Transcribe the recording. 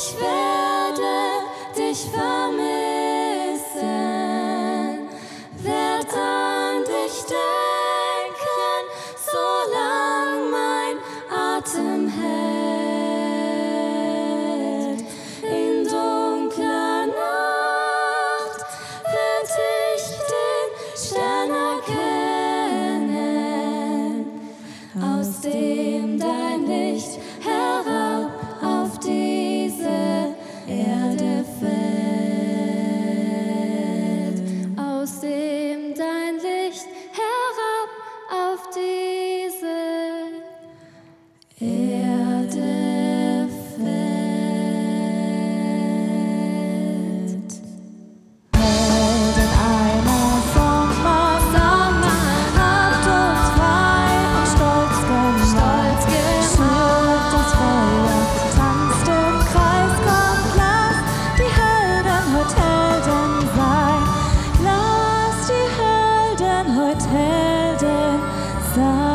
Ich werde dich vermissen. dich denken, solange mein Atem hält. 在。